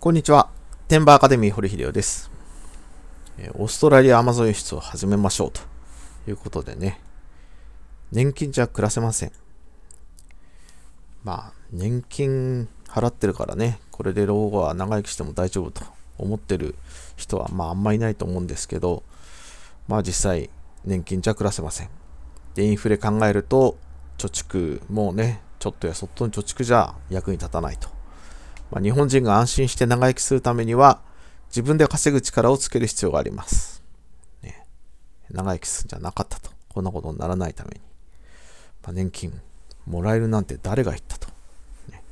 こんにちは。テンバーアカデミー堀秀夫です。オーストラリアアマゾン輸出を始めましょうということでね、年金じゃ暮らせません。まあ、年金払ってるからね、これで老後は長生きしても大丈夫と思ってる人はまああんまいないと思うんですけど、まあ実際、年金じゃ暮らせません。で、インフレ考えると、貯蓄もうね、ちょっとやそっとの貯蓄じゃ役に立たないと。まあ、日本人が安心して長生きするためには、自分で稼ぐ力をつける必要があります。ね、長生きするんじゃなかったと。こんなことにならないために。まあ、年金もらえるなんて誰が言ったと、ね。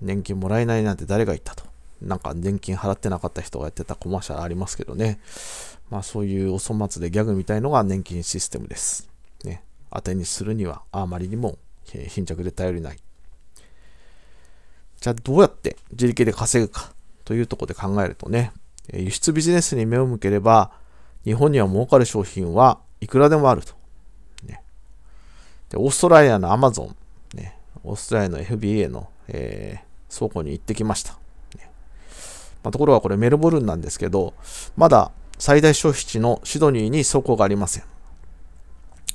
年金もらえないなんて誰が言ったと。なんか年金払ってなかった人がやってたコマーシャルありますけどね。まあそういうお粗末でギャグみたいのが年金システムです。ね。当てにするにはあまりにも貧弱で頼りない。じゃあどうやって自力で稼ぐかというところで考えるとね、輸出ビジネスに目を向ければ、日本には儲かる商品はいくらでもあると。ね、でオーストラリアのアマゾン、ね、オーストラリアの FBA の、えー倉庫に行ってきました。ねまあところがこれメルボルンなんですけど、まだ最大消費地のシドニーに倉庫がありません。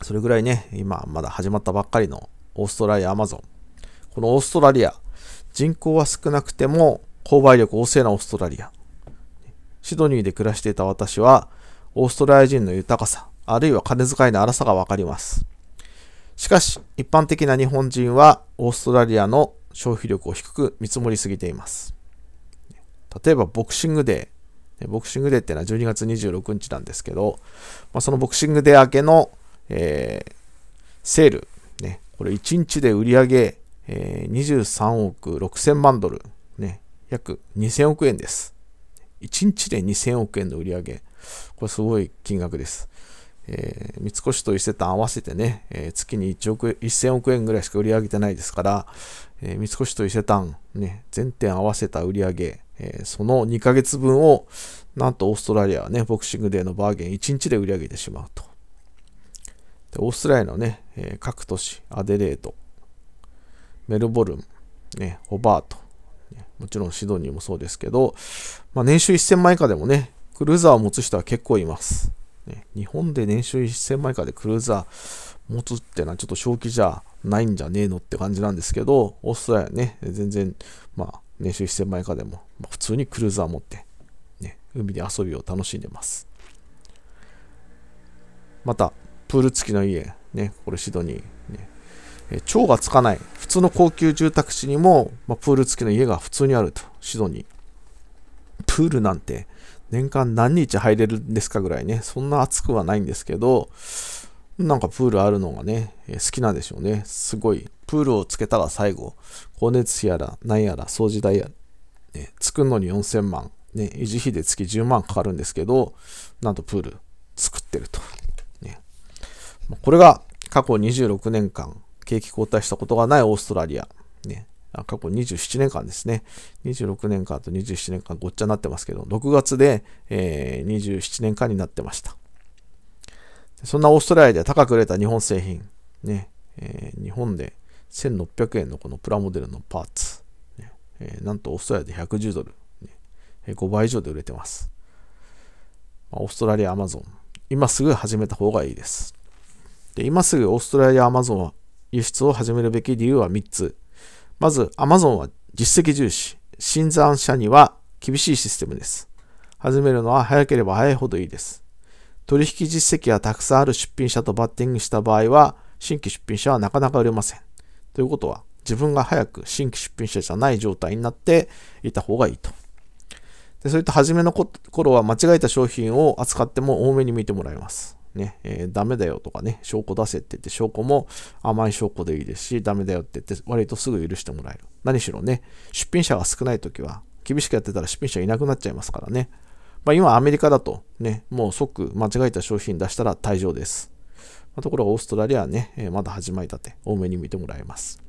それぐらいね、今まだ始まったばっかりのオーストラリアアマゾン。このオーストラリア、人口は少なくても購買力旺盛なオーストラリア。シドニーで暮らしていた私は、オーストラリア人の豊かさ、あるいは金遣いの荒さがわかります。しかし、一般的な日本人は、オーストラリアの消費力を低く見積もりすぎています。例えば、ボクシングデー。ボクシングデーってのは12月26日なんですけど、まあ、そのボクシングデー明けの、えーセール、ね、これ1日で売り上げ、えー23億6000万ドル、ね、約2000億円です。1日で2000億円の売り上げ。これすごい金額です。えー三越と伊勢丹合わせてね、えー月に1億1000億円ぐらいしか売り上げてないですから、えー三越と伊勢丹、ね、全店合わせた売り上げ、えーその2ヶ月分を、なんとオーストラリアはね、ボクシングデーのバーゲン1日で売り上げてしまうと。でオーストラリアのね、えー各都市、アデレード、メルボルン、ね、ホバート、ねもちろんシドニーもそうですけど、まあ、年収1000万以下でもね、クルーザーを持つ人は結構います。ね、日本で年収1000万以下でクルーザー持つってのはちょっと正気じゃないんじゃねえのって感じなんですけど、オーストラリアね、全然、まあ、年収1000万以下でも、まあ普通にクルーザー持って、ね、海で遊びを楽しんでます。また、プール付きの家、ね、これシドニー、ね、えー超がつかない、普通の高級住宅地にも、まあ、プール付きの家が普通にあると、シドニー。プールなんて年間何日入れるんですかぐらいね、そんな暑くはないんですけど、なんかプールあるのがね、え好きなんでしょうね。すごい。プールをつけたら最後、光熱費やら、なんやら、掃除代や、ね、作るのに4000万、ね、維持費で月10万かかるんですけど、なんとプール作ってると。ね、これが過去26年間、景気後退したことがないオーストラリア。ね、過去27年間ですね。26年間と27年間ごっちゃになってますけど、6月で、えー27年間になってました。そんなオーストラリアで高く売れた日本製品、ね、えー日本で1600円のこのプラモデルのパーツ、ねえーなんとオーストラリアで110ドル、ねえー5倍以上で売れてます。オーストラリアアマゾン、今すぐ始めた方がいいです。で今すぐオーストラリアアマゾンは輸出を始めるべき理由は3つ。まず、アマゾンは実績重視。新参者には厳しいシステムです。始めるのは早ければ早いほどいいです。取引実績がたくさんある出品者とバッティングした場合は、新規出品者はなかなか売れません。ということは、自分が早く新規出品者じゃない状態になっていた方がいいと。でそういった初めの頃は間違えた商品を扱っても多めに見てもらいます。ね、えーダメだよとかね、証拠出せって言って、証拠も甘い証拠でいいですし、ダメだよって言って、割とすぐ許してもらえる。何しろね、出品者が少ないときは、厳しくやってたら出品者いなくなっちゃいますからね。まあ、今アメリカだとね、もう即間違えた商品出したら退場です。まあ、ところがオーストラリアはね、えーまだ始まりたて、多めに見てもらいます。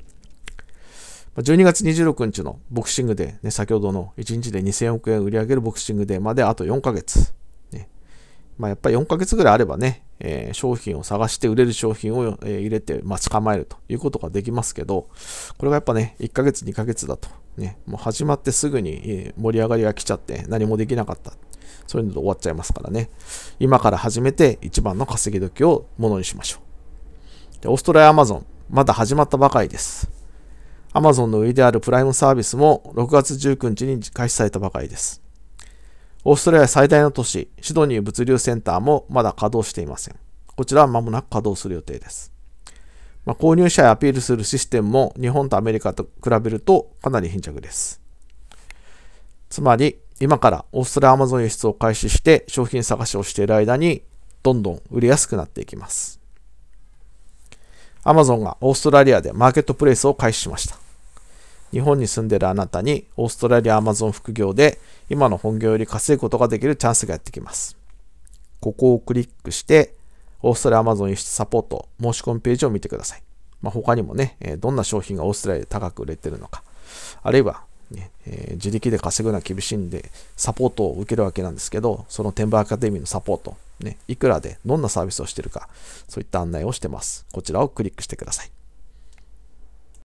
12月26日のボクシングデー、ね、先ほどの1日で2000億円売り上げるボクシングデーまであと4ヶ月。まあ、やっぱり4ヶ月ぐらいあればね、えー商品を探して売れる商品を、えー入れて待ち構えるということができますけど、これがやっぱね、1ヶ月、2ヶ月だと、ね、もう始まってすぐに盛り上がりが来ちゃって何もできなかった。そういうので終わっちゃいますからね。今から始めて一番の稼ぎ時をものにしましょう。でオーストラリアアマゾン、まだ始まったばかりです。アマゾンの売りであるプライムサービスも6月19日に開始されたばかりです。オーストラリア最大の都市、シドニー物流センターもまだ稼働していません。こちらは間もなく稼働する予定です。まあ、購入者へアピールするシステムも日本とアメリカと比べるとかなり貧弱です。つまり、今からオーストラリアアマゾン輸出を開始して商品探しをしている間に、どんどん売りやすくなっていきます。アマゾンがオーストラリアでマーケットプレイスを開始しました。日本に住んでるあなたにオーストラリアアマゾン副業で今の本業より稼ぐことができるチャンスがやってきます。ここをクリックしてオーストラリアアマゾン輸出サポート申し込みページを見てください。まあ、他にもね、どんな商品がオーストラリアで高く売れてるのか、あるいはねえ、自力で稼ぐのは厳しいんで、サポートを受けるわけなんですけど、その転売アカデミーのサポート、ね、いくらでどんなサービスをしてるか、そういった案内をしてます。こちらをクリックしてください。